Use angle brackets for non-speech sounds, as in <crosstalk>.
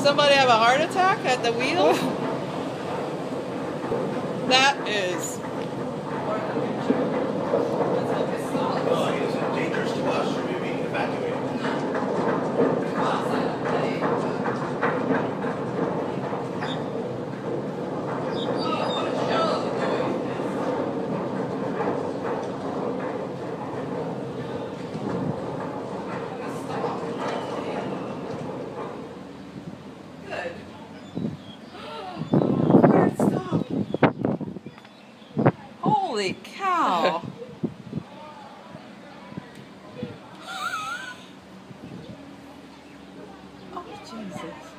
somebody have a heart attack at the wheel? <laughs> that is. Holy cow. <laughs> oh, Jesus.